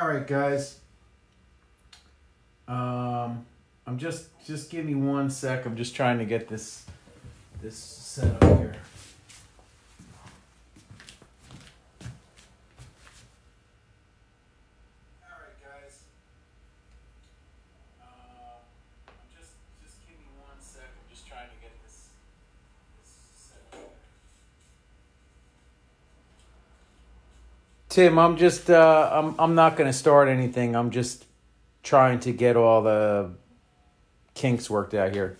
All right, guys. Um, I'm just just give me one sec. I'm just trying to get this this set up here. All right, guys. Um, I'm just just give me one sec. I'm just trying to get this this set up here. Tim, I'm just uh, I'm I'm not gonna start anything. I'm just trying to get all the kinks worked out here.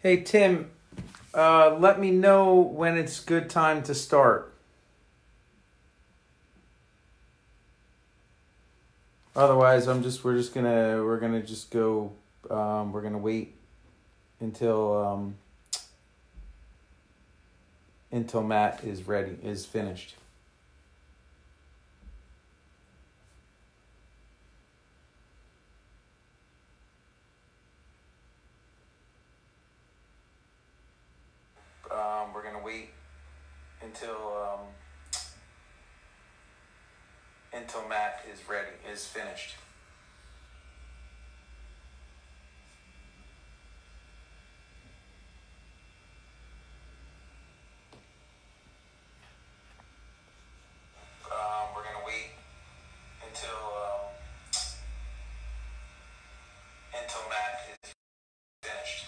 Hey Tim, uh, let me know when it's good time to start. Otherwise, I'm just we're just gonna we're gonna just go. Um, we're gonna wait until um, until Matt is ready is finished. Um, we're gonna wait until um, until Matt is ready is finished. Um, we're gonna wait until um, until Matt is finished.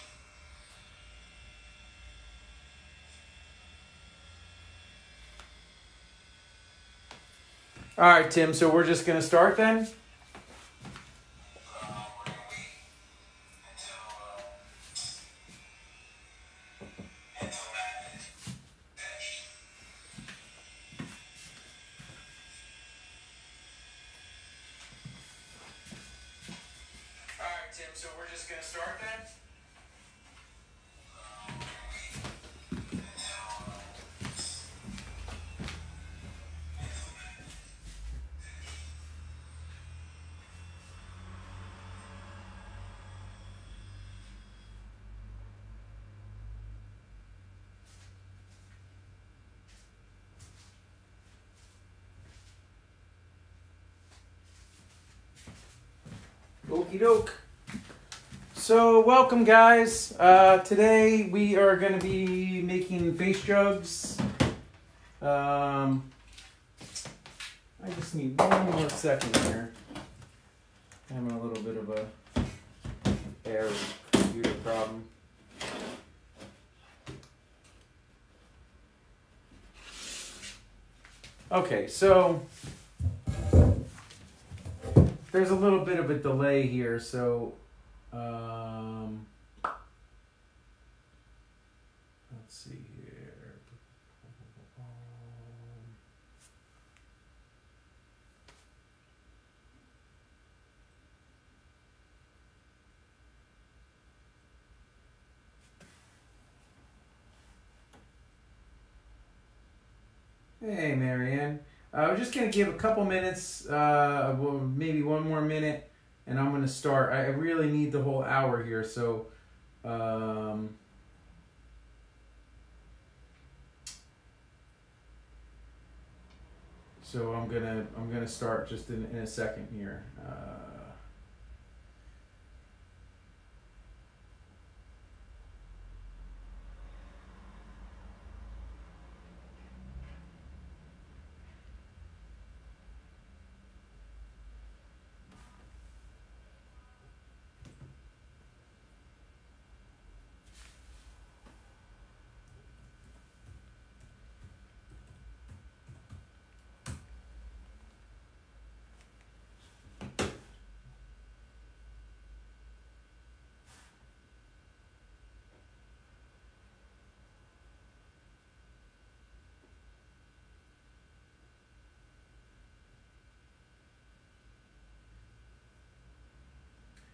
All right, Tim. So we're just gonna start then. Tim. So we're just start gonna wait until. Um, Okie doke. So, welcome, guys. Uh, today we are going to be making face jugs. Um, I just need one more second here. I'm having a little bit of a error computer problem. Okay, so there's a little bit of a delay here, so um, let's see here. Hey, Marianne. Uh, we're just gonna give a couple minutes, uh, well, maybe one more minute, and I'm gonna start. I I really need the whole hour here, so. Um, so I'm gonna I'm gonna start just in, in a second here. Uh,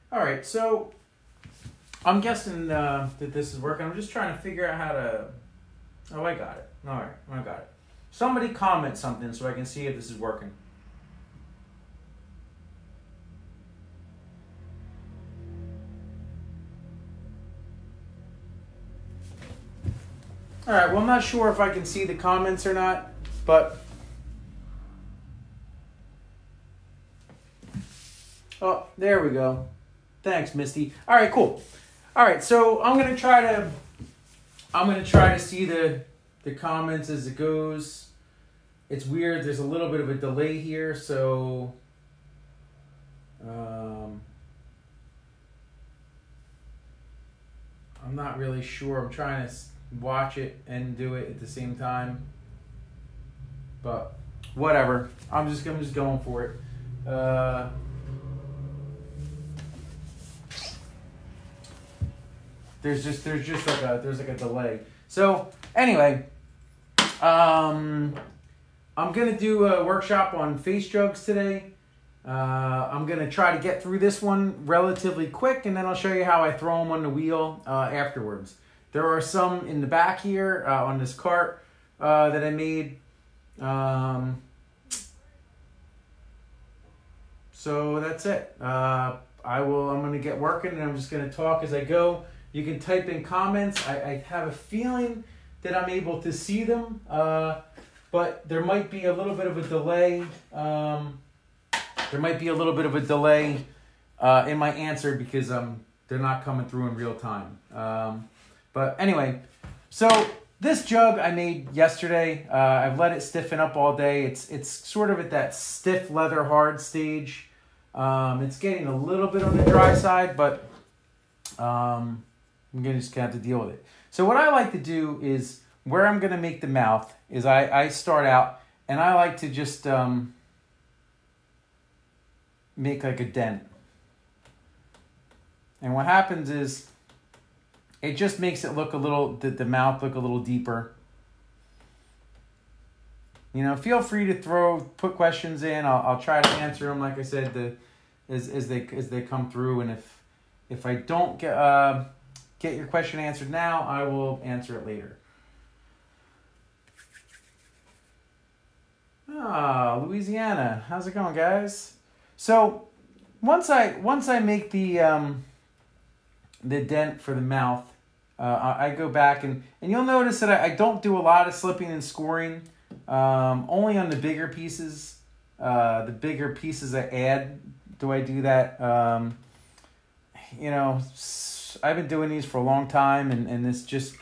All right, so I'm guessing uh, that this is working. I'm just trying to figure out how to. Oh, I got it. All right, I got it. Somebody comment something so I can see if this is working. All right, well, I'm not sure if I can see the comments or not, but. Oh, there we go. Thanks, Misty. All right, cool. All right, so I'm gonna try to, I'm gonna try to see the the comments as it goes. It's weird. There's a little bit of a delay here, so. Um, I'm not really sure. I'm trying to watch it and do it at the same time, but whatever. I'm just I'm just going for it. Uh, there's just there's just like a there's like a delay. So anyway, um, I'm gonna do a workshop on face jugs today. Uh, I'm gonna try to get through this one relatively quick, and then I'll show you how I throw them on the wheel uh, afterwards. There are some in the back here uh, on this cart uh, that I made. Um, so that's it. Uh, I will. I'm gonna get working, and I'm just gonna talk as I go. You can type in comments. I, I have a feeling that I'm able to see them, uh, but there might be a little bit of a delay. Um, there might be a little bit of a delay uh, in my answer because um, they're not coming through in real time. Um, but anyway, so this jug I made yesterday. Uh, I've let it stiffen up all day. It's it's sort of at that stiff leather hard stage. Um, it's getting a little bit on the dry side, but um, I'm gonna just have to deal with it. So what I like to do is where I'm gonna make the mouth is I, I start out and I like to just um, make like a dent. And what happens is it just makes it look a little the, the mouth look a little deeper. You know, feel free to throw put questions in. I'll, I'll try to answer them like I said the as, as they as they come through and if if I don't get uh, get your question answered now, I will answer it later. Ah, Louisiana. How's it going, guys? So once I once I make the um, the dent for the mouth, uh, I, go back and and you'll notice that I, I don't do a lot of slipping and scoring. Um, only on the bigger pieces, uh, the bigger pieces I add, do I do that. Um, you know, I've been doing these for a long time, and and this just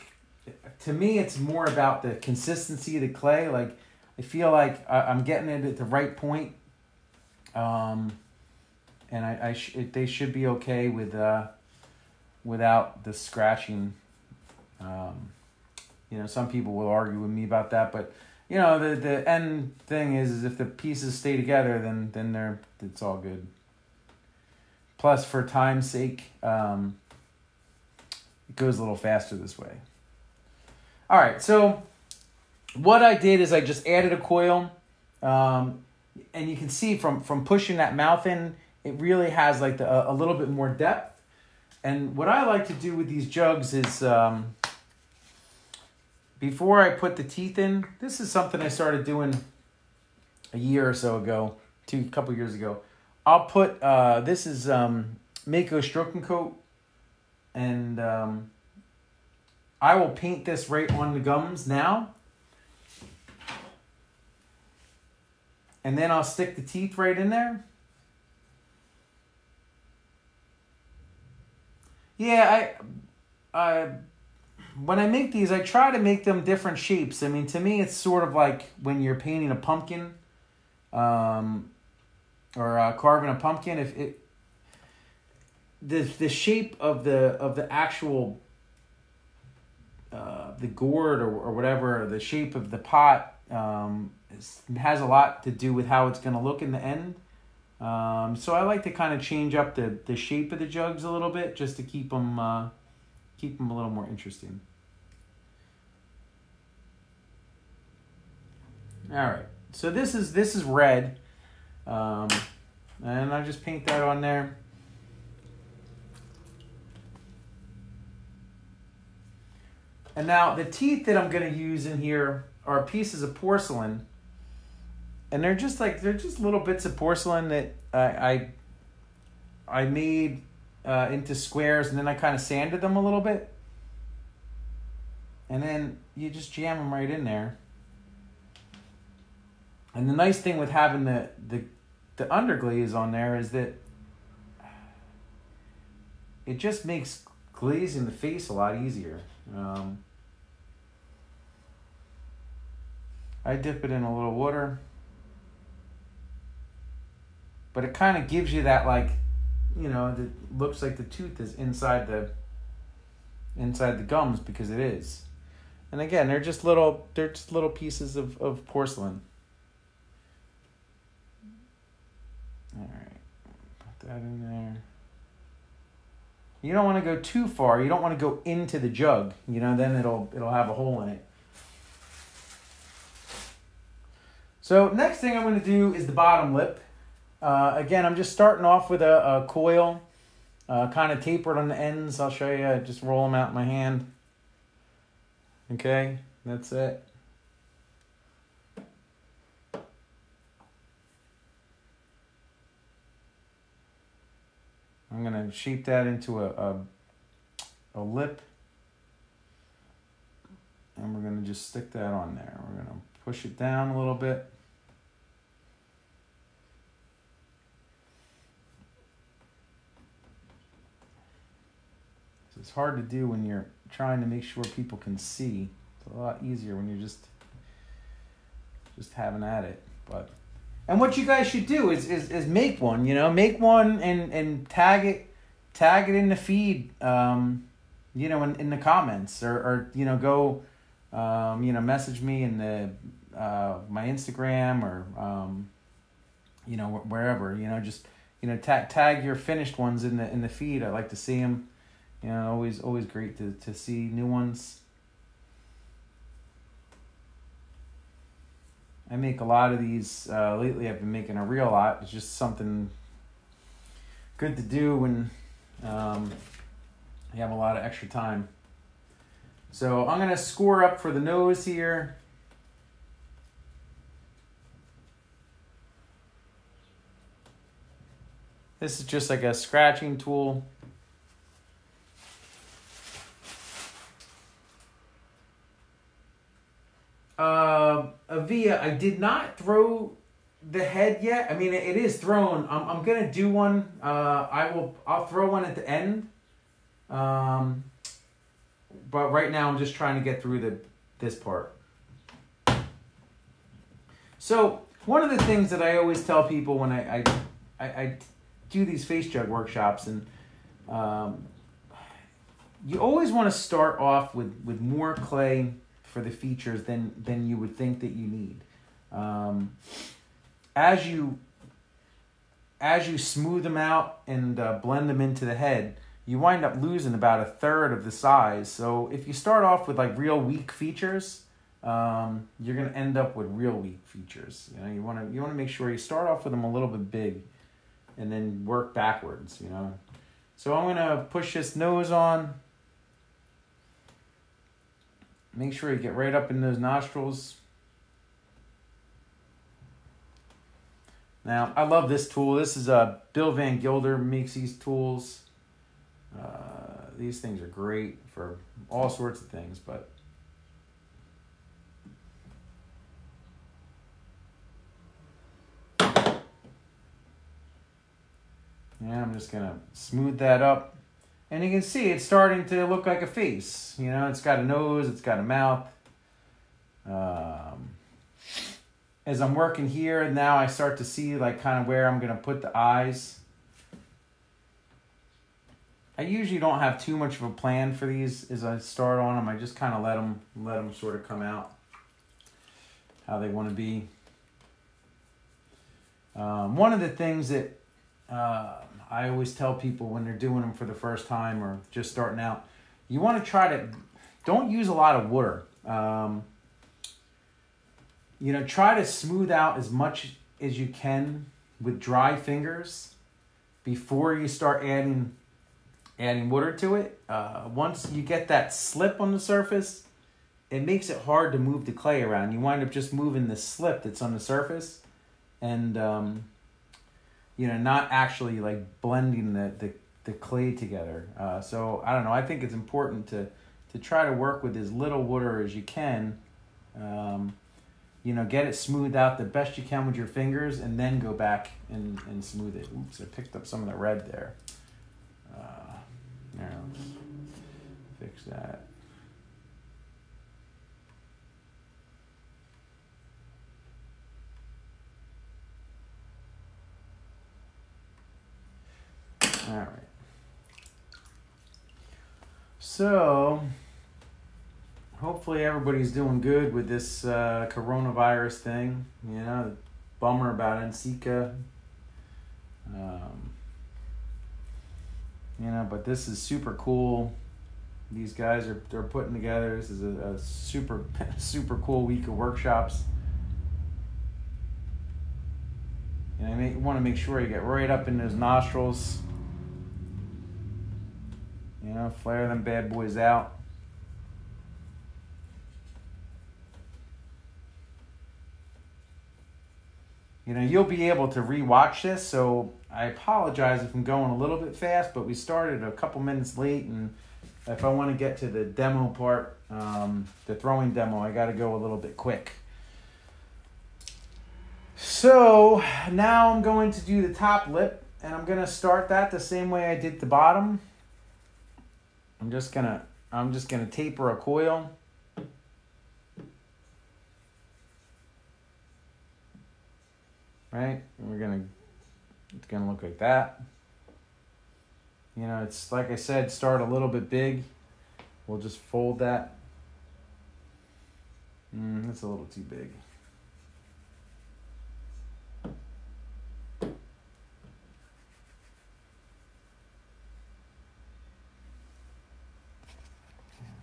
to me, it's more about the consistency of the clay. Like I feel like I, I'm getting it at the right point. Um, and I, I sh- they should be okay with uh, without the scratching. Um, you know, some people will argue with me about that, but you know, the the end thing is, is if the pieces stay together, then then they're it's all good. Plus, for time's sake, um, goes a little faster this way. All right, so what I did is I just added a coil, um, and you can see from from pushing that mouth in, it really has like the, a, a little bit more depth. And what I like to do with these jugs is um, before I put the teeth in, this is something I started doing a year or so ago, two couple years ago. I'll put uh, this is um, Mayco Stroking Coat, and um, I will paint this right on the gums now. And then I'll stick the teeth right in there. Yeah, I, I, when I make these, I try to make them different shapes. I mean, to me, it's sort of like when you're painting a pumpkin, um, or uh, carving a pumpkin. If it, the the shape of the of the actual, uh, the gourd or or whatever, the shape of the pot, um, has a lot to do with how it's going to look in the end. Um, so I like to kind of change up the, the shape of the jugs a little bit just to keep them uh, keep them a little more interesting. All right, so this is this is red, um, and I just paint that on there. And now the teeth that I'm going to use in here are pieces of porcelain and they're just like they're just little bits of porcelain that uh, I I made uh, into squares, and then I kind of sanded them a little bit, and then you just jam them right in there. And the nice thing with having the the the underglaze on there is that it just makes glazing the face a lot easier. Um, I dip it in a little water but it kind of gives you that like you know it looks like the tooth is inside the inside the gums because it is and again they're just little they're just little pieces of, of porcelain all right put that in there You don't want to go too far. You don't want to go into the jug. You know, then it'll it'll have a hole in it. So next thing I'm going to do is the bottom lip. Uh, again, I'm just starting off with a, a coil, uh, kind of tapered on the ends. I'll show you. I just roll them out in my hand. Okay, that's it. I'm gonna shape that into a, a, a lip. And we're gonna just stick that on there. We're gonna push it down a little bit. It's hard to do when you're trying to make sure people can see. It's a lot easier when you're just just having at it. But and what you guys should do is, is, is make one, you know, make one and, and tag it, tag it in the feed, um, you know, in, in the comments or, or, you know, go, um, you know, message me in the, uh, my Instagram or, um, you know, wherever, you know, just, you know, tag, tag your finished ones in the, in the feed. I like to see them, you know, always, always great to, to see new ones. I make a lot of these uh, lately. I've been making a real lot. It's just something good to do when um, you have a lot of extra time. So I'm gonna score up for the nose here. This is just like a scratching tool. Uh, Avia, I did not throw the head yet. I mean, it, is thrown. I'm, I'm gonna do one. Uh, I will. I'll throw one at the end. Um, but right now I'm just trying to get through the this part. So one of the things that I always tell people when I I, I, I do these face jug workshops and um, you always want to start off with with more clay for the features than than you would think that you need. Um, as you as you smooth them out and uh, blend them into the head, you wind up losing about a third of the size. So if you start off with like real weak features, um, you're gonna end up with real weak features. You know, you wanna you wanna make sure you start off with them a little bit big, and then work backwards. You know, so I'm gonna push this nose on. Make sure you get right up in those nostrils. Now, I love this tool. This is a uh, Bill Van Gilder makes these tools. Uh, these things are great for all sorts of things, but yeah, I'm just gonna smooth that up. And you can see it's starting to look like a face. You know, it's got a nose, it's got a mouth. Um, as I'm working here, now I start to see like kind of where I'm going to put the eyes. I usually don't have too much of a plan for these as I start on them. I just kind of let them, let them sort of come out how they want to be. Um, one of the things that uh, I always tell people when they're doing them for the first time or just starting out, you want to try to don't use a lot of water. Um, you know, try to smooth out as much as you can with dry fingers before you start adding adding water to it. Uh, once you get that slip on the surface, it makes it hard to move the clay around. You wind up just moving the slip that's on the surface, and um, you know, not actually like blending the, the, the clay together. Uh, so I don't know. I think it's important to, to try to work with as little water as you can. Um, you know, get it smoothed out the best you can with your fingers and then go back and, and smooth it. Oops, I picked up some of the red there. Uh, there, let's fix that. All right. So, hopefully everybody's doing good with this uh, coronavirus thing. You know, bummer about NCECA. Um, You know, but this is super cool. These guys are they're putting together. This is a, a super super cool week of workshops. And I want to make sure you get right up in those nostrils. You know, flare them bad boys out. You know, you'll be able to rewatch this, so I apologize if I'm going a little bit fast, but we started a couple minutes late, and if I want to get to the demo part, um, the throwing demo, I got to go a little bit quick. So now I'm going to do the top lip, and I'm going to start that the same way I did the bottom. I'm just gonna I'm just gonna taper a coil. Right? And we're gonna it's gonna look like that. You know, it's like I said, start a little bit big. We'll just fold that. Mm, that's a little too big. Okay,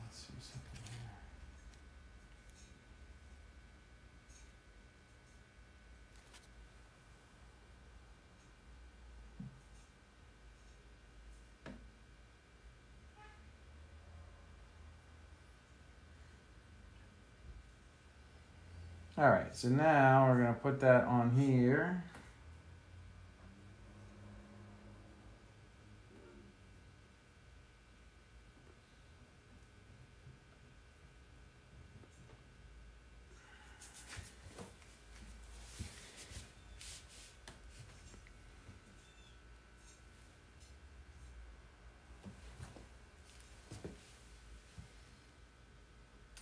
let's see something here. All right, so now we're gonna put that on here.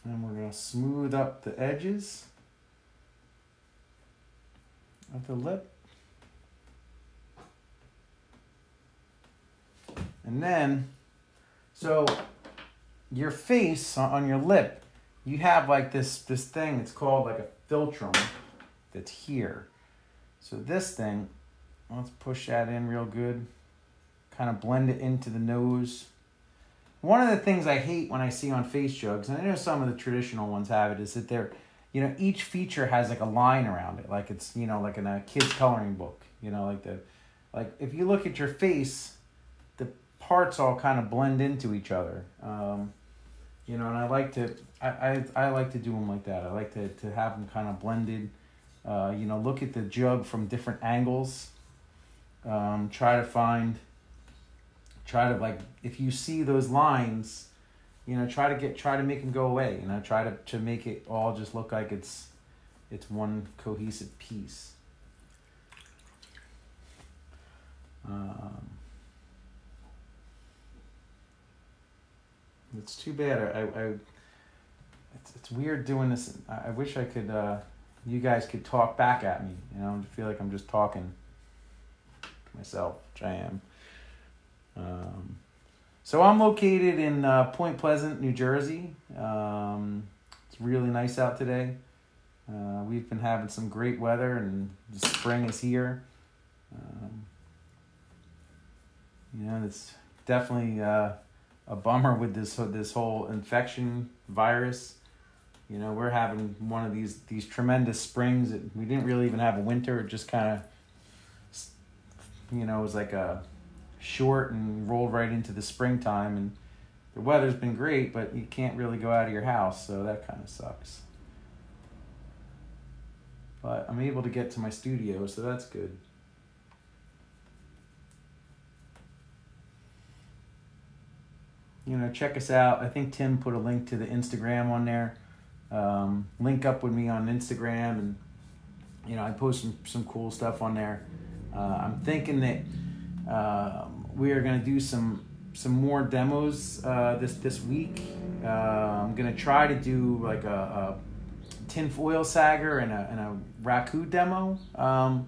And we're gonna smooth up the edges of the lip. And then, so your face on your lip, you have like this this thing. It's called like a philtrum that's here. So this thing, let's push that in real good. Kind of blend it into the nose. One of the things I hate when I see on face jugs, and I know some of the traditional ones have it, is that they're you know each feature has like a line around it. Like it's you know like in a kid's coloring book you know like the like if you look at your face the parts all kind of blend into each other. Um, you know and i like to I, I i like to do them like that. I like to to have them kind of blended. Uh, you know look at the jug from different angles. Um, try to find try to like if you see those lines you know try to get try to make them go away you know try to, to make it all just look like it's it's one cohesive piece. Um, it's too bad. I, I, it's, it's weird doing this. I, I wish I could uh, you guys could talk back at me you know I feel like I'm just talking to myself which I am. Um, so I'm located in uh, Point Pleasant, New Jersey. Um, it's really nice out today. Uh, we've been having some great weather, and the spring is here. Um, you know, it's definitely uh, a bummer with this this whole infection virus. You know, we're having one of these these tremendous springs. We didn't really even have a winter. It just kind of, you know, it was like a short and rolled right into the springtime and the weather's been great but you can't really go out of your house so that kind of sucks. But i'm able to get to my studio so that's good. You know check us out. I think tim put a link to the instagram on there. Um, link up with me on instagram and you know i post some, some cool stuff on there. Uh, i'm thinking that um, we are going to do some some more demos uh, this this week. Uh, I'm going to try to do like a, a tinfoil sagger and a, and a raku demo um,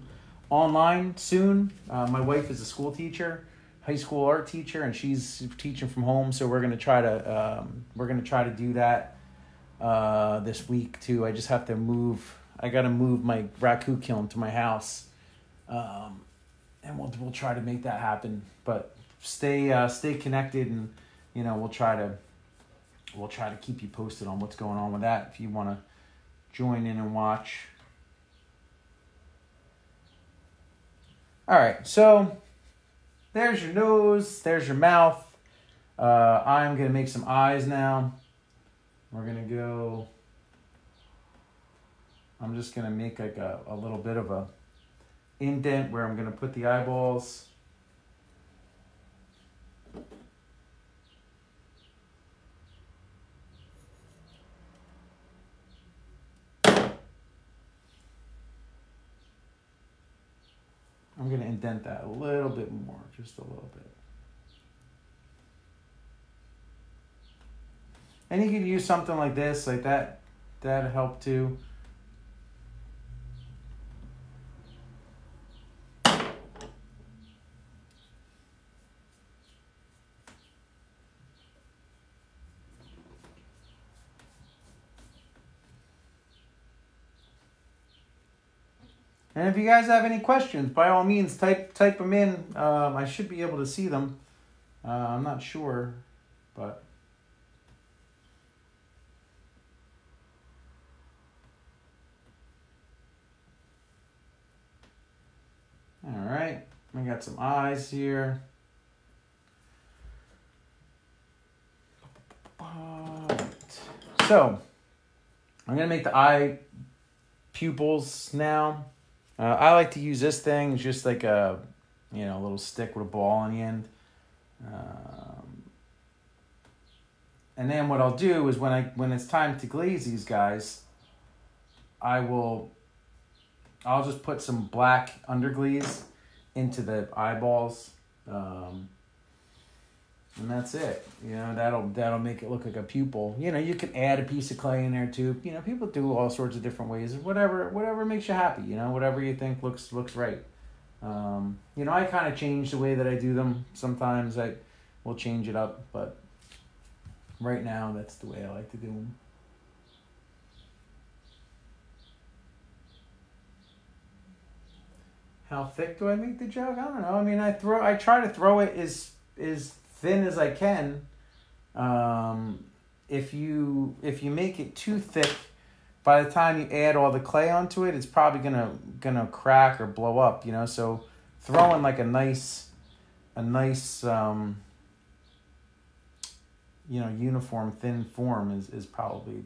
online soon. Uh, my wife is a school teacher, high school art teacher, and she's teaching from home. So we're going to try to um, we're going to try to do that uh, this week too. I just have to move. I got to move my raku kiln to my house. Um, and we'll we'll try to make that happen. But stay uh, stay connected, and you know we'll try to we'll try to keep you posted on what's going on with that. If you want to join in and watch. All right, so there's your nose, there's your mouth. Uh, I'm gonna make some eyes now. We're gonna go. I'm just gonna make like a, a little bit of a indent where I'm gonna put the eyeballs. I'm gonna indent that a little bit more, just a little bit. And you can use something like this, like that, that'll help too. And if you guys have any questions, by all means, type type them in. Um, I should be able to see them. Uh, I'm not sure, but. All right, we got some eyes here. So, I'm gonna make the eye pupils now. Uh, I like to use this thing. It's just like a, you know, a little stick with a ball on the end. Um, and then what I'll do is when I when it's time to glaze these guys, I will. I'll just put some black underglaze into the eyeballs, um, and that's it. You know that'll that'll make it look like a pupil. You know you can add a piece of clay in there too. You know people do all sorts of different ways. Whatever whatever makes you happy. You know whatever you think looks looks right. Um, you know I kind of change the way that I do them. Sometimes I will change it up, but right now that's the way I like to do them. How thick do I make the jug? I don't know. I mean, I throw. I try to throw it as as thin as I can. Um, if you if you make it too thick, by the time you add all the clay onto it, it's probably gonna gonna crack or blow up. You know, so throwing like a nice a nice um, you know uniform thin form is is probably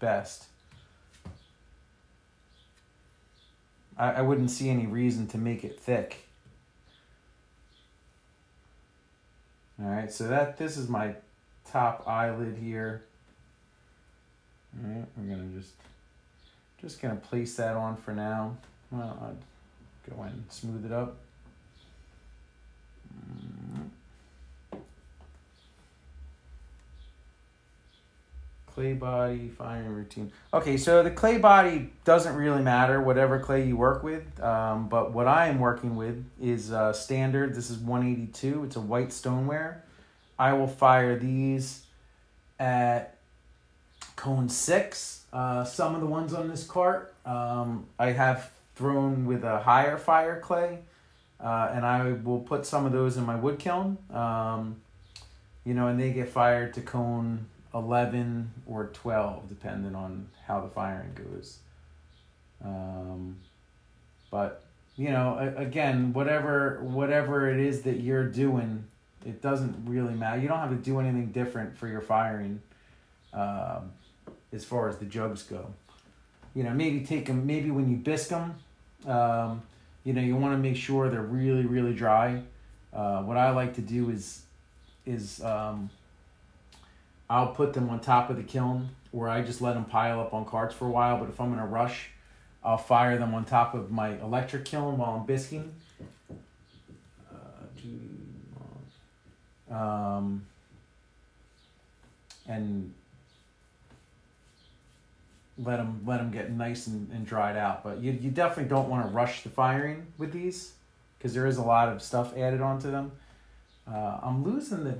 best. I, I wouldn't see any reason to make it thick. All right, so that this is my top eyelid here. All right, we're gonna just just gonna place that on for now. Well, I'd go ahead and smooth it up. Mm-hmm. Clay body, firing routine. Okay, so the clay body doesn't really matter, whatever clay you work with. Um, but what I am working with is uh, standard. This is 182. It's a white stoneware. I will fire these at cone six. Uh, some of the ones on this cart um, I have thrown with a higher fire clay. Uh, and I will put some of those in my wood kiln. Um, you know, and they get fired to cone 11 or 12 depending on how the firing goes. Um, but you know again whatever whatever it is that you're doing it doesn't really matter. You don't have to do anything different for your firing um, as far as the jugs go. You know maybe take them maybe when you bisque them um, you know you want to make sure they're really really dry. Uh, what i like to do is is um, I'll put them on top of the kiln where I just let them pile up on carts for a while. But if I'm in a rush, I'll fire them on top of my electric kiln while I'm bisquing. Uh, um, and let them let them get nice and, and dried out. But you, you definitely don't want to rush the firing with these because there is a lot of stuff added onto them. Uh, I'm losing the.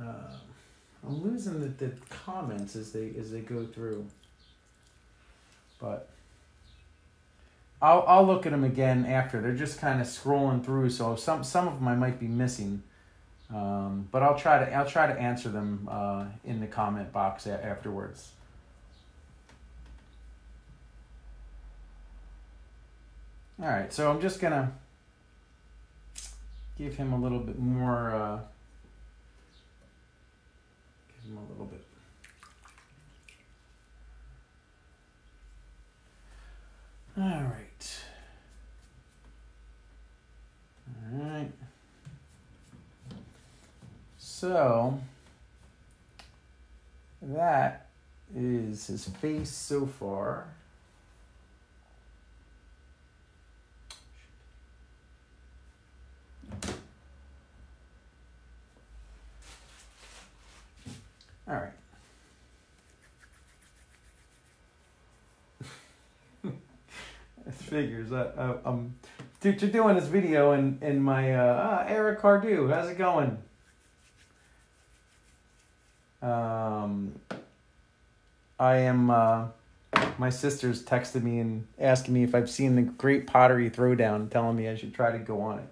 Uh, I'm losing the, the comments as they as they go through. But I'll I'll look at them again after. They're just kind of scrolling through, so some some of them I might be missing. Um, but I'll try to I'll try to answer them uh, in the comment box a- afterwards. All right, so I'm just gonna give him a little bit more. Uh, give him a little bit. All right. All right. So that is his face so far. All right. Figures. I, I, I'm dude, you're doing this video in in my uh, ah, Eric Cardew. How's it going? Um, I am. Uh, my sister's texted me and asking me if I've seen the Great Pottery Throwdown, telling me I should try to go on it.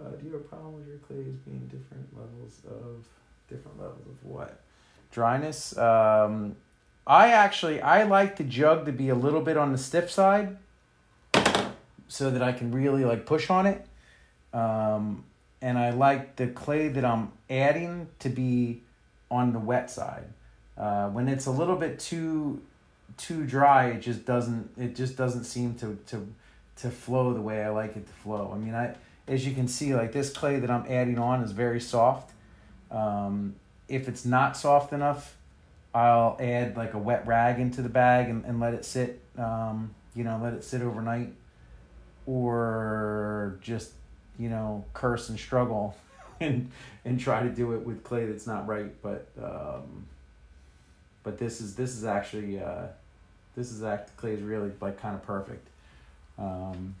Uh, do you have a problem with your clays being different levels of different levels of what? Dryness. Um, I actually I like the jug to be a little bit on the stiff side, so that I can really like push on it. Um, and I like the clay that I'm adding to be on the wet side. Uh, when it's a little bit too too dry, it just doesn't it just doesn't seem to to to flow the way I like it to flow. I mean, I as you can see, like this clay that I'm adding on is very soft. Um, if it's not soft enough, I'll add like a wet rag into the bag and, and let it sit. Um, you know, let it sit overnight, or just you know curse and struggle and and try to do it with clay that's not right. But um, but this is this is actually uh, this is act clay is really like kind of perfect. Um,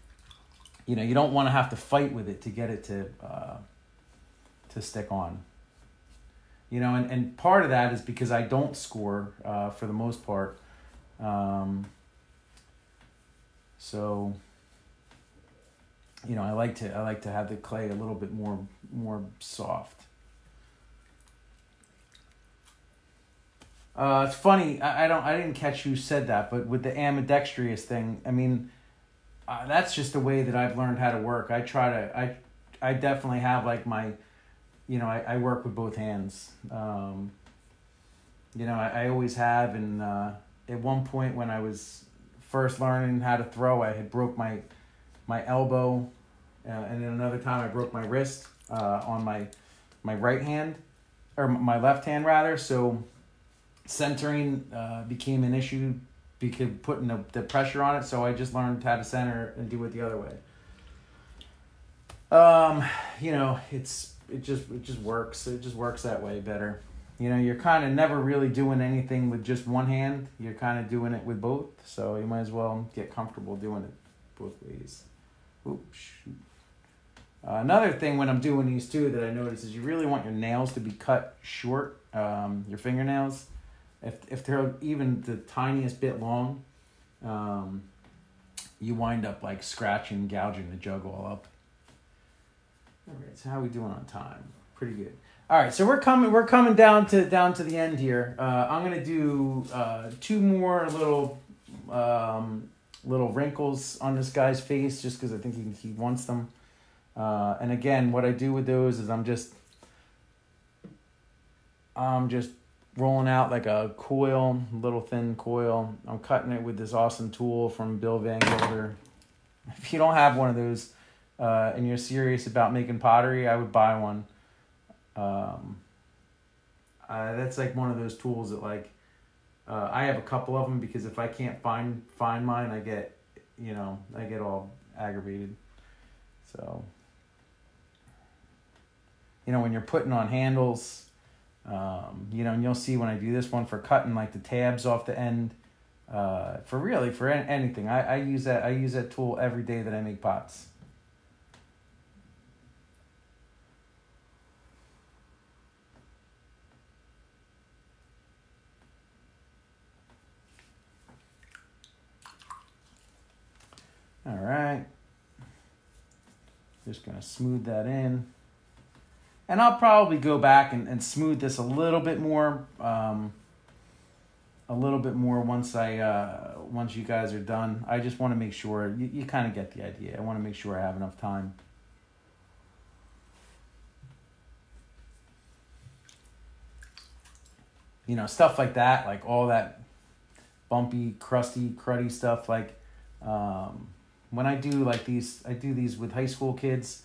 you know, you don't want to have to fight with it to get it to uh, to stick on. You know, and, and part of that is because I don't score uh, for the most part. Um, so you know, I like to I like to have the clay a little bit more more soft. Uh, it's funny. I, I don't. I didn't catch who said that, but with the ambidextrous thing, I mean, uh, that's just the way that I've learned how to work. I try to. I, I definitely have like my, you know, I, I work with both hands. Um, you know, I, I always have, and uh, at one point when I was first learning how to throw, I had broke my, my elbow, uh, and then another time I broke my wrist uh, on my, my right hand, or my left hand rather. So centering uh, became an issue because putting the, the pressure on it. So I just learned how to center and do it the other way. Um, you know, it's it just it just works. It just works that way better. You know, you're kind of never really doing anything with just one hand. You're kind of doing it with both. So you might as well get comfortable doing it both ways. Oops. shoot. Uh, another thing when I'm doing these too that I notice is you really want your nails to be cut short. Um, your fingernails if if they're even the tiniest bit long, um, you wind up like scratching, gouging the jug all up. All right, so how we doing on time? Pretty good. All right, so we're coming we're coming down to down to the end here. Uh, I'm gonna do uh, two more little um, little wrinkles on this guy's face just because I think he he wants them. Uh, and again, what I do with those is I'm just I'm just rolling out like a coil, little thin coil. I'm cutting it with this awesome tool from Bill Van Gilder. If you don't have one of those uh, and you're serious about making pottery, I would buy one. Um, uh, that's like one of those tools that like uh, I have a couple of them because if I can't find find mine, I get you know I get all aggravated. So you know when you're putting on handles um, you know, and you'll see when I do this one for cutting like the tabs off the end. Uh, for really for anything, I, I use that I use that tool every day that I make pots. All right. Just gonna smooth that in. And I'll probably go back and, and smooth this a little bit more. Um, a little bit more once I uh, once you guys are done. I just want to make sure you, you kind of get the idea. I want to make sure I have enough time. You know, stuff like that, like all that bumpy, crusty, cruddy stuff. Like um, when I do like these, I do these with high school kids.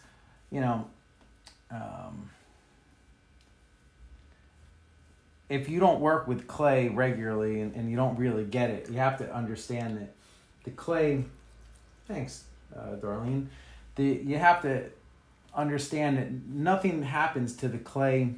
You know, um, if you don't work with clay regularly and, and you don't really get it, you have to understand that the clay. Thanks, uh, Darlene. The you have to understand that nothing happens to the clay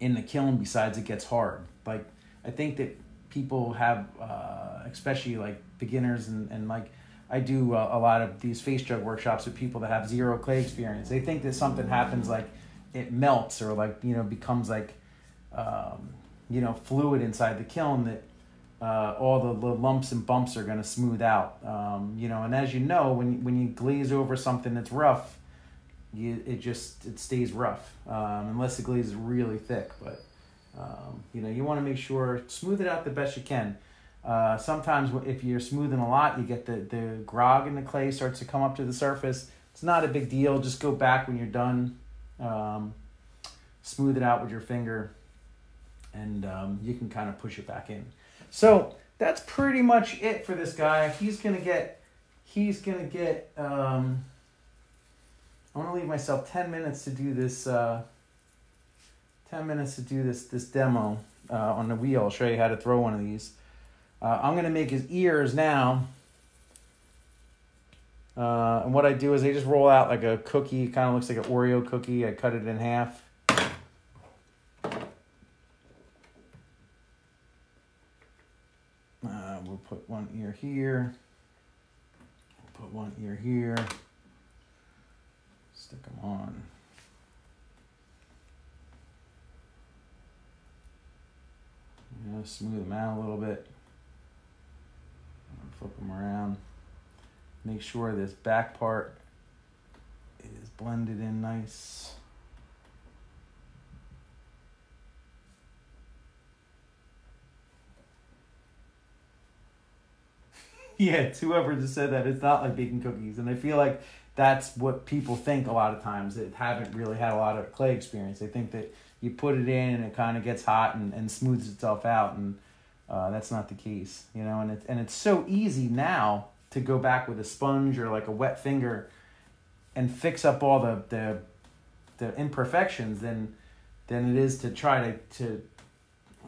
in the kiln besides it gets hard. Like I think that people have, uh, especially like beginners and, and like I do a, a, lot of these face jug workshops with people that have zero clay experience. They think that something happens like it melts or like you know becomes like um, you know fluid inside the kiln that uh, all the, the, lumps and bumps are going to smooth out. Um, you know, and as you know, when when you glaze over something that's rough, you, it just it stays rough um, unless the glaze is really thick. But um, you know you want to make sure smooth it out the best you can. Uh, sometimes if you're smoothing a lot, you get the the grog in the clay starts to come up to the surface. It's not a big deal. Just go back when you're done. Um, smooth it out with your finger, and um, you can kind of push it back in. So that's pretty much it for this guy. He's gonna get he's gonna get um, I'm gonna leave myself ten minutes to do this. Uh, ten minutes to do this this demo uh, on the wheel. I'll show you how to throw one of these. Uh, I'm gonna make his ears now. Uh, and what I do is I just roll out like a cookie. It kind of looks like an Oreo cookie. I cut it in half. Uh, we'll put one ear here. Put one ear here stick them on. Smooth them out a little bit. Flip them around. Make sure this back part is blended in nice. yeah, whoever just said that, it's not like baking cookies. And I feel like that's what people think a lot of times that haven't really had a lot of clay experience. They think that you put it in and it kind of gets hot and, and smooths itself out, and uh, that's not the case, you know. And it's and it's so easy now to go back with a sponge or like a wet finger and fix up all the the, the imperfections than than it is to try to to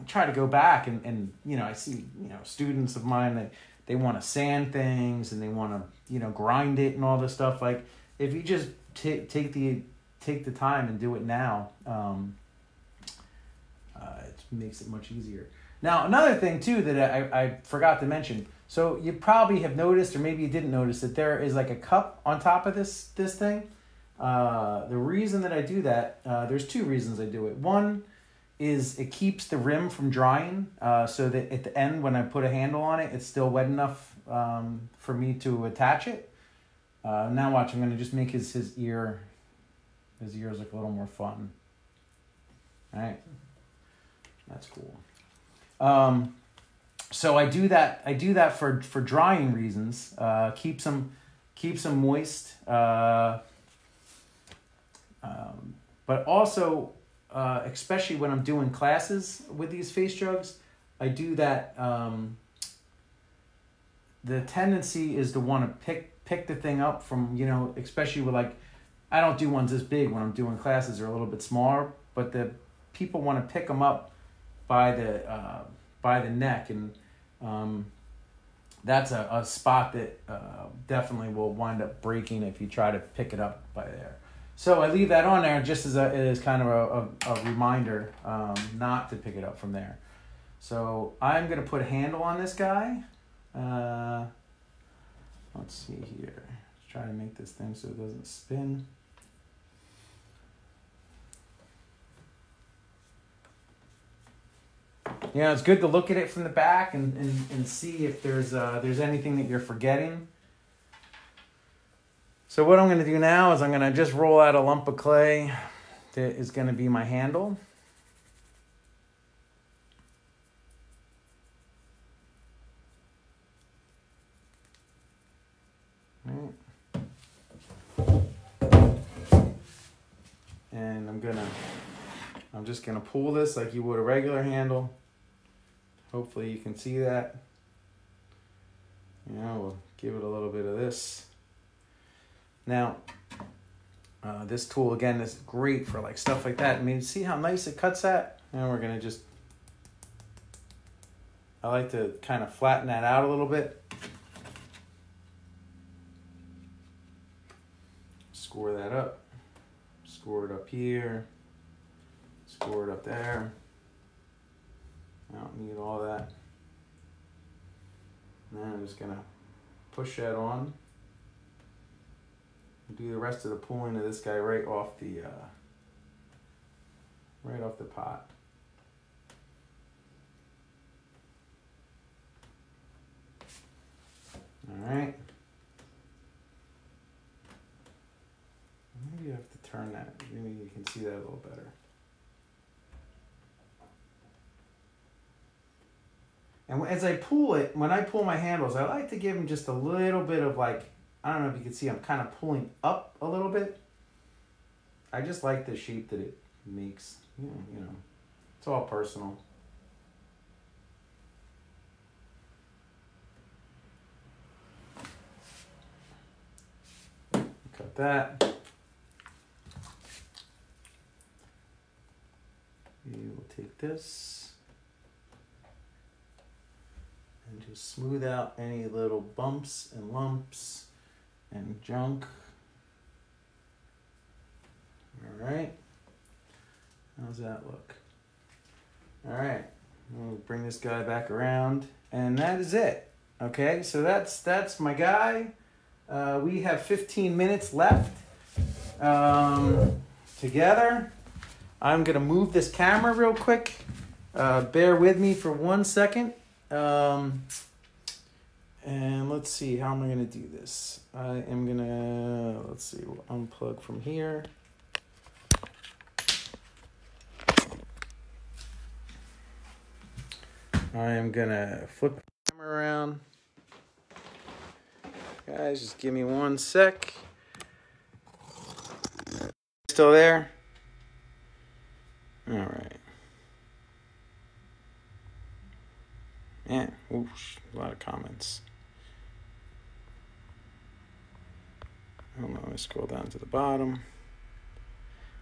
try to go back and, and you know I see you know students of mine that they want to sand things and they want to you know grind it and all this stuff like if you just t- take the take the time and do it now um, uh, it makes it much easier now another thing too that I, I forgot to mention so you probably have noticed or maybe you didn't notice that there is like a cup on top of this this thing uh, the reason that i do that uh, there's two reasons i do it one is it keeps the rim from drying uh, so that at the end when I put a handle on it, it's still wet enough um, for me to attach it. Uh, now watch, I'm going to just make his, his ear, his ears look a little more fun. All right, that's cool. Um, so I do that. I do that for for drying reasons. Uh, keeps them keeps them moist. Uh, um, but also uh, especially when I'm doing classes with these face jugs, I do that. Um, the tendency is to want to pick pick the thing up from you know, especially with like, I don't do ones this big when I'm doing classes; they're a little bit smaller. But the people want to pick them up by the uh, by the neck, and um, that's a, a spot that uh, definitely will wind up breaking if you try to pick it up by there. So I leave that on there just as a as kind of a, a, a reminder um, not to pick it up from there. So I'm gonna put a handle on this guy. Uh, let's see here. Let's try to make this thing so it doesn't spin. Yeah, it's good to look at it from the back and, and, and see if there's uh, there's anything that you're forgetting. So what I'm going to do now is I'm going to just roll out a lump of clay that is going to be my handle. And I'm gonna, I'm just gonna pull this like you would a regular handle. Hopefully you can see that. Know, we'll give it a little bit of this. Now, uh, this tool again is great for like stuff like that. I mean, see how nice it cuts that? And we're gonna just, I like to kind of flatten that out a little bit. Score that up. Score it up here. Score it up there. I don't need all that. And then I'm just gonna push that on. Do the rest of the pulling of this guy right off the uh, right off the pot. All right. Maybe you have to turn that. Maybe you can see that a little better. And as I pull it, when I pull my handles, I like to give them just a little bit of like, I don't know if you can see, I'm kind of pulling up a little bit. I just like the shape that it makes. You know, it's all personal. Cut that. We will take this smooth out any little bumps and lumps and junk. All right. How's that look? All right. We'll bring this guy back around, and that is it. Okay, so that's that's my guy. Uh, we have 15 minutes left um, together. I'm gonna move this camera real quick. Uh, bear with me for one second. Um, and let's see, how am I gonna do this? I am gonna, let's see, unplug from here. I am gonna flip the camera around. Guys, just give me one sec. Still there? All right. Yeah, oosh, a lot of comments. Don't know, let's scroll down to the bottom.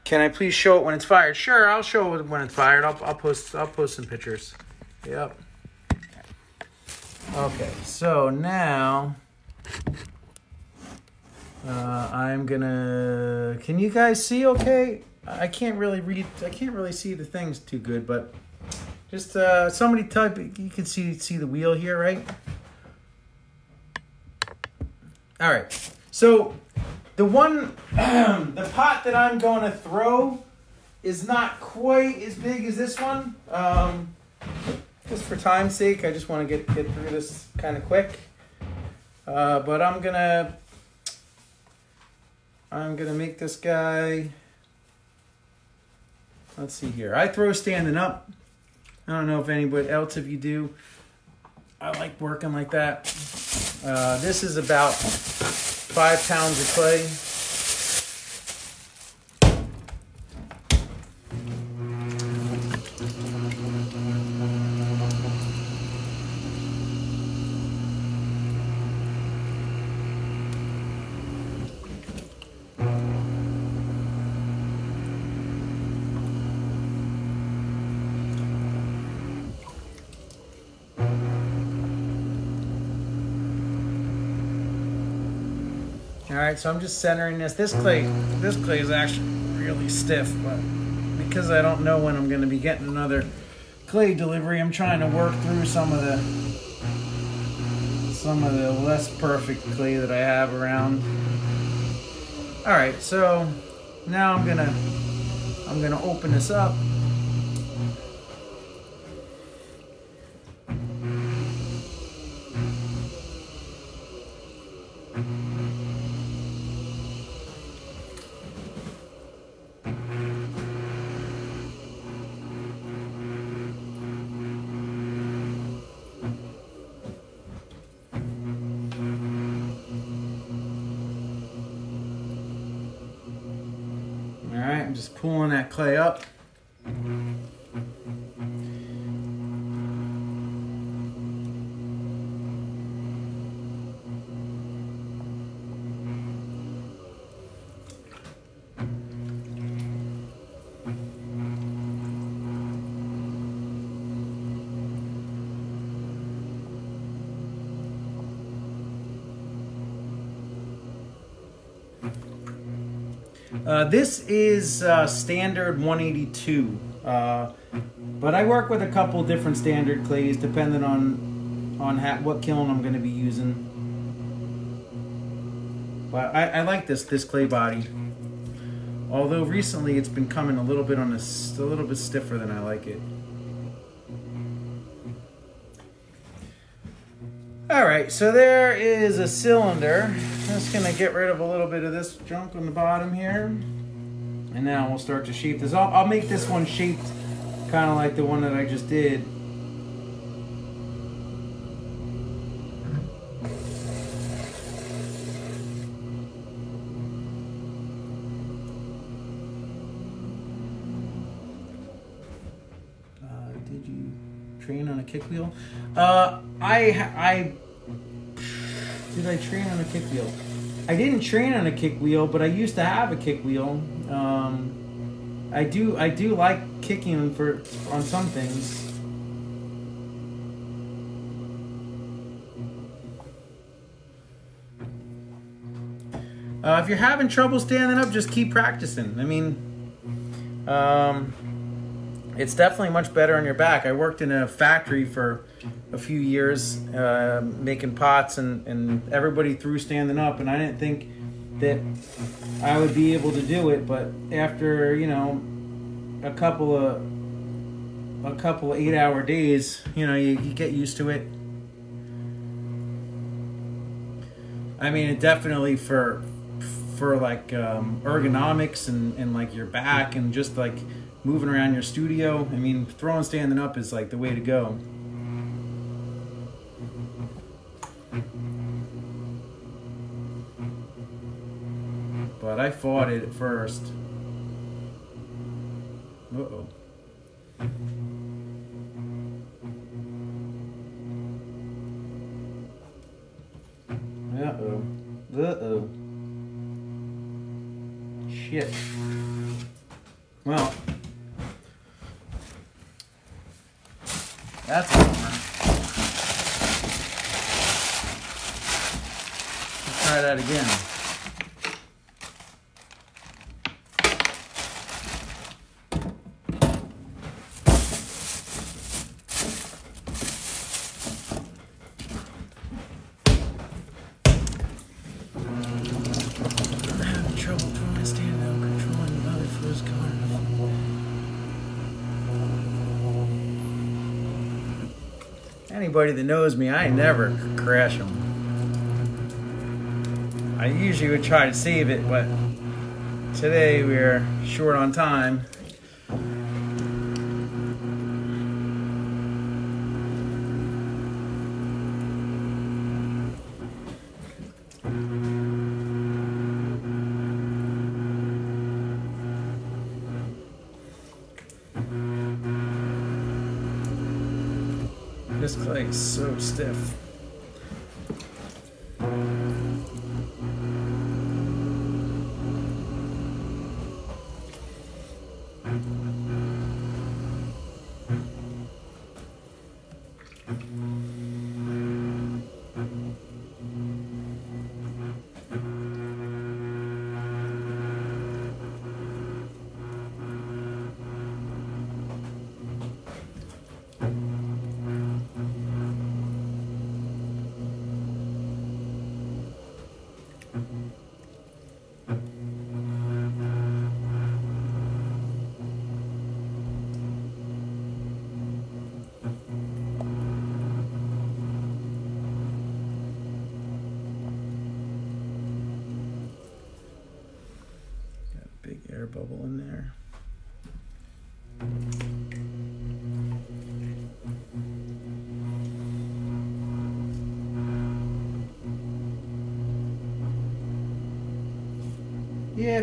Can I please show it when it's fired? Sure, I'll show it when it's fired. I'll, I'll post I'll post some pictures. Yep. Okay, so now uh, I'm gonna. Can you guys see? Okay, I can't really read. I can't really see the things too good, but just uh, somebody type. You can see see the wheel here, right? All right. So the one, the pot that I'm going to throw is not quite as big as this one. Um, just for time's sake, I just want to get get through this kind of quick. Uh, but I'm gonna I'm gonna make this guy. Let's see here. I throw standing up. I don't know if anybody else if you do. I like working like that. Uh, this is about five pounds of clay. Right, so I'm just centering this. This clay, this clay is actually really stiff, but because I don't know when I'm going to be getting another clay delivery, I'm trying to work through some of the some of the less perfect clay that I have around. All right, so now I'm gonna I'm gonna open this up. Just pulling that clay up. Uh, this is uh, standard 182, uh, but I work with a couple different standard clays depending on on ha- what kiln I'm going to be using. But I, I like this this clay body. Although recently it's been coming a little bit on a, a little bit stiffer than I like it. All right, so there is a cylinder. Just gonna get rid of a little bit of this junk on the bottom here. And now we'll start to shape this. I'll, I'll make this one shaped kind of like the one that I just did. Uh, did you train on a kick wheel? Uh, I I did I train on a kick wheel? I didn't train on a kick wheel, but I used to have a kick wheel. Um, I do I do like kicking for on some things. Uh, if you're having trouble standing up, just keep practicing. I mean, um, it's definitely much better on your back. I worked in a factory for a few years uh, making pots, and, and everybody threw standing up, and I didn't think that I would be able to do it. But after you know a couple of a couple of eight hour days, you know you, you get used to it. I mean, it definitely for for like um, ergonomics and, and like your back and just like moving around your studio. I mean, throwing standing up is like the way to go. But I fought it at first. Uh oh. Uh oh. Uh oh. Shit. Well, that's a bummer. Let's try that again. I'm having trouble throwing my stand out, controlling the other foot's going. Anybody that knows me, I never mm. crash them. I usually would try to save it, but today we're short on time. So stiff.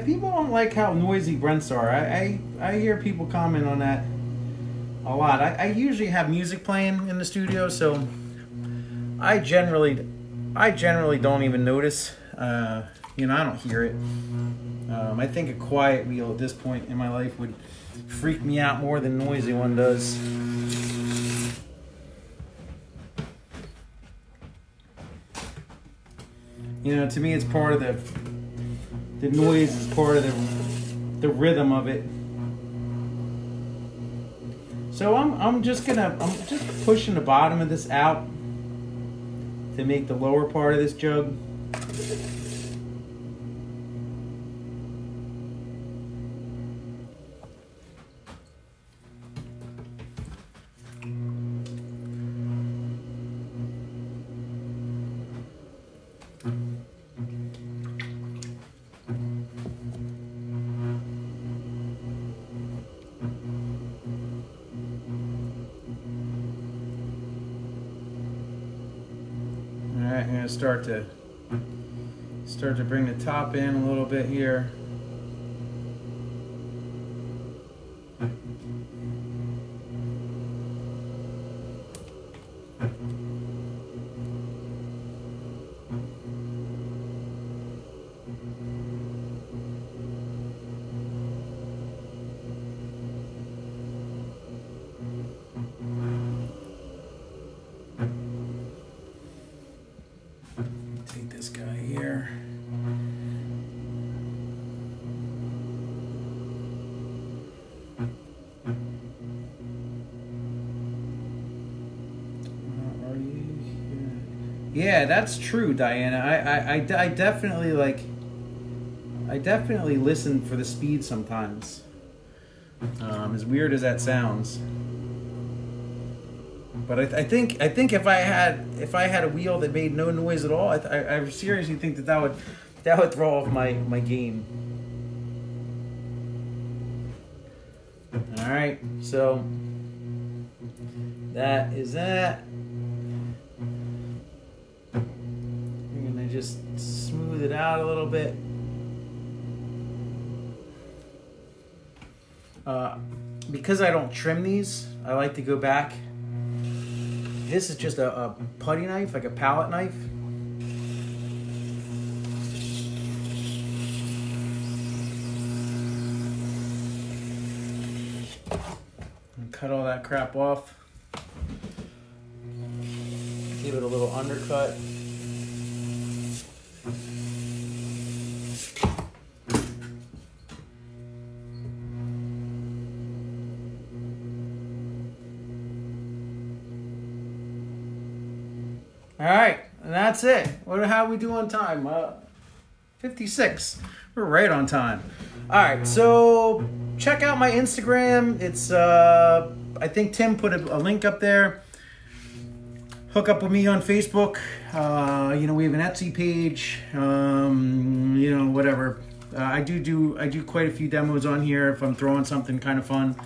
People don't like how noisy Brents are. I, I, I hear people comment on that a lot. I, I usually have music playing in the studio, so I generally I generally don't even notice. Uh, you know, I don't hear it. Um, I think a quiet wheel at this point in my life would freak me out more than noisy one does. You know, to me, it's part of the the noise is part of the the rhythm of it. So I'm I'm just gonna I'm just pushing the bottom of this out to make the lower part of this jug. Start to start to bring the top in a little bit here. That's true, Diana. I, I, I, I definitely like. I definitely listen for the speed sometimes. Um, as weird as that sounds. But I, I think I think if I had if I had a wheel that made no noise at all, I, I, I seriously think that that would that would throw off my my game. All right, so that is that. Just smooth it out a little bit. Uh, because I don't trim these, I like to go back this is just a, a putty knife, like a palette knife. And cut all that crap off. Give it a little undercut. All right, and that's it. What how we do on time? Uh, 56. We're right on time. All right, so check out my Instagram. It's uh I think Tim put a, a link up there. Hook up with me on Facebook. Uh, you know, we have an Etsy page. Um, you know, whatever. Uh, I do do I do quite a few demos on here if I'm throwing something kind of fun.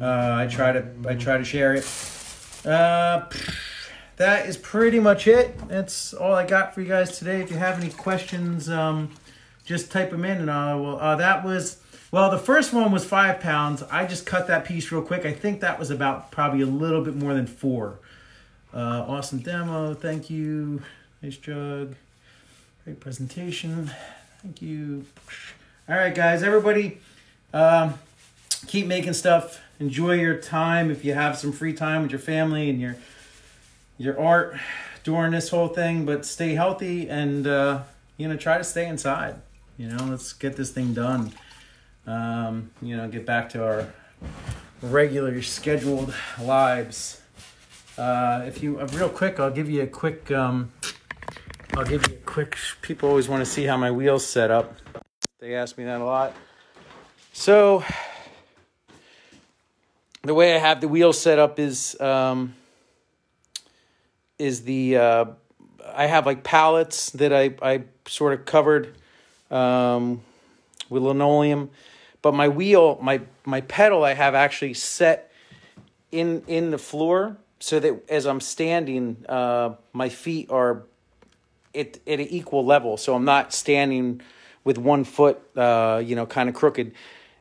Uh, I try to I try to share it. Uh, that is pretty much it. That's all I got for you guys today. If you have any questions, um, just type them in, and I will. Uh, that was well. The first one was five pounds. I just cut that piece real quick. I think that was about probably a little bit more than four. Uh, awesome demo. Thank you. Nice jug. Great presentation. Thank you. All right, guys. Everybody, um, keep making stuff. Enjoy your time if you have some free time with your family and your your art during this whole thing, but stay healthy and uh, you know try to stay inside. You know, let's get this thing done. Um, you know, get back to our regular scheduled lives. Uh, if you uh, real quick, I'll give you a quick. Um, I'll give you a quick. People always want to see how my wheels set up. They ask me that a lot. So the way I have the wheels set up is. Um, is the uh, I have like pallets that I I sort of covered um, with linoleum, but my wheel my my pedal I have actually set in in the floor so that as I'm standing, uh, my feet are at at an equal level. So I'm not standing with one foot, uh, you know, kind of crooked.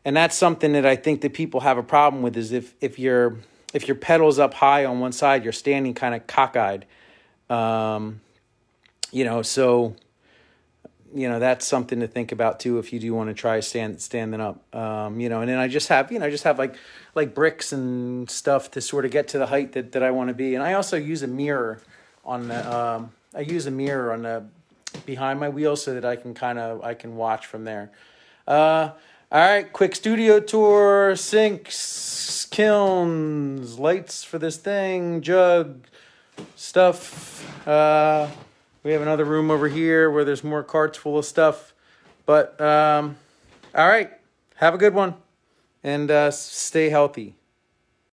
And that's something that I think that people have a problem with is if if your if your pedal's up high on one side, you're standing kind of cockeyed. Um, you know, so you know that's something to think about too if you do want to try stand standing up. Um, you know and then i just have you know i just have like like bricks and stuff to sort of get to the height that, that i want to be. And i also use a mirror on the um, i use a mirror on the behind my wheel so that i can kind of i can watch from there. Uh, all right quick studio tour sinks kilns lights for this thing jug stuff uh, we have another room over here where there's more carts full of stuff. But um, all right, have a good one and uh, stay healthy.